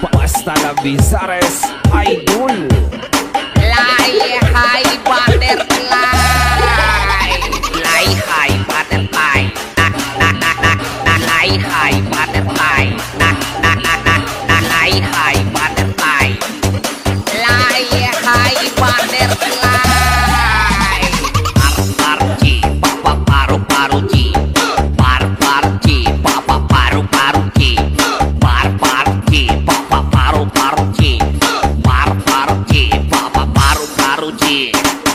Basta na Vizares Idol Lai, hi, butterfly Lai, hi, butterfly. Na, na, na, na, na Lai, hi, butterfly. Na, na, na, na, na Lai, hi, butterfly Lai, hi, butterfly. Yeah.